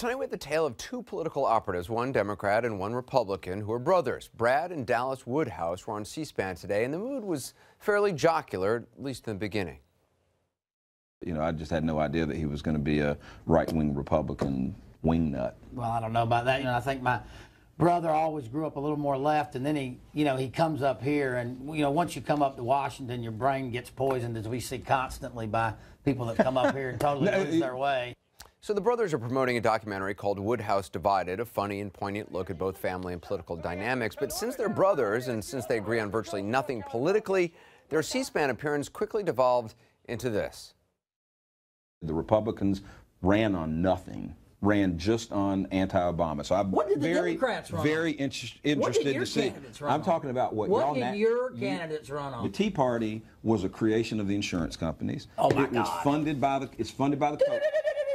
Tonight we have the tale of two political operatives, one Democrat and one Republican, who are brothers. Brad and Dallas Woodhouse were on C-SPAN today, and the mood was fairly jocular, at least in the beginning. You know, I just had no idea that he was going to be a right-wing Republican wingnut. Well, I don't know about that. You know, I think my brother always grew up a little more left, and then he, you know, he comes up here, and you know, once you come up to Washington, your brain gets poisoned, as we see constantly by people that come up here and totally lose their way. So the brothers are promoting a documentary called Woodhouse Divided, a funny and poignant look at both family and political dynamics. But since they're brothers and since they agree on virtually nothing politically, their C-SPAN appearance quickly devolved into this. The Republicans ran on nothing, ran just on anti-Obama. So I'm What did the very, Democrats run very on? inter- What did interested your to see. run I'm on? talking about what, What y'all did na- your you- candidates run on? The Tea Party was a creation of the insurance companies. Oh, my it was funded by the. It's funded by the.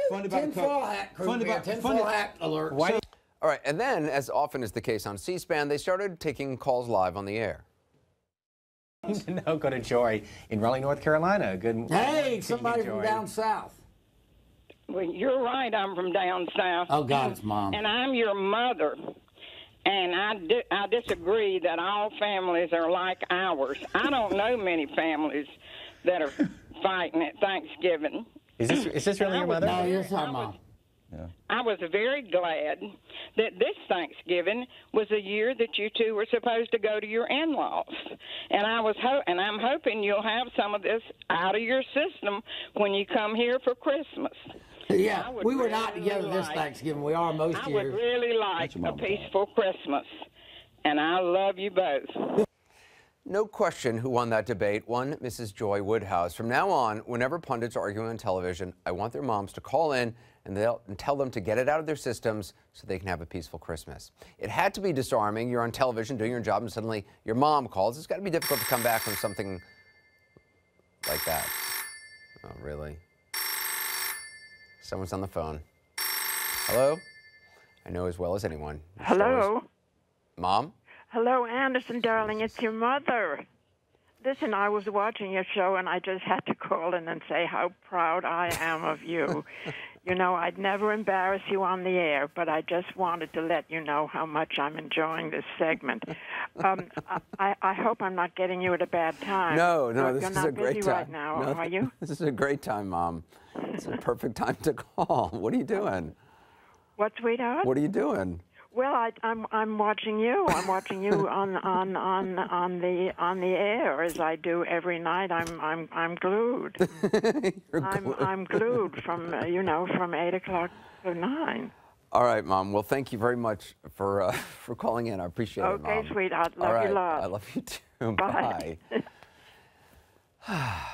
Co- funded by the. co- Tinfoil hat funded by- tinfoil funded- hat alert. All right, and then, as often is the case on C-SPAN, they started taking calls live on the air. no, go to Joy in Raleigh, North Carolina. Good morning. Hey, to somebody from down south. Well, you're right. I'm from down south. Oh, God, it's mom. And I'm your mother. And I, di- I disagree that all families are like ours. I don't know many families that are fighting at Thanksgiving. Is this is this really your would- mother? No, you're I talking was- mom. I was very glad that this Thanksgiving was a year that you two were supposed to go to your in-laws, and I was ho- and I'm hoping you'll have some of this out of your system when you come here for Christmas. Yeah, we were not really together this Thanksgiving. We are most I would years. really like your a peaceful Christmas, and I love you both. No question who won that debate, one Mrs. Joy Woodhouse. From now on, whenever pundits are arguing on television, I want their moms to call in and, they'll, and tell them to get it out of their systems so they can have a peaceful Christmas. It had to be disarming. You're on television doing your job and suddenly your mom calls. It's got to be difficult to come back from something like that. Oh, really? Someone's on the phone. Hello? I know as well as anyone. Hello. Mom? Hello, Anderson, darling. It's your mother. Listen, I was watching your show and I just had to call in and say how proud I am of you. you know, I'd never embarrass you on the air, but I just wanted to let you know how much I'm enjoying this segment. Um, I, I hope I'm not getting you at a bad time. No, no, this you're is not a great busy time. right now, No, are you? This is a great time, Mom. It's a perfect time to call. What are you doing? What, sweetheart? What are you doing? Well, I, I'm I'm watching you. I'm watching you on on on on the on the air as I do every night. I'm I'm I'm glued. I'm glued. I'm glued from uh, you know from eight o'clock to nine. All right, Mom. Well, thank you very much for uh, for calling in. I appreciate it, Mom. Okay, sweetheart. Love right. you lots. I love you too. Bye. Bye.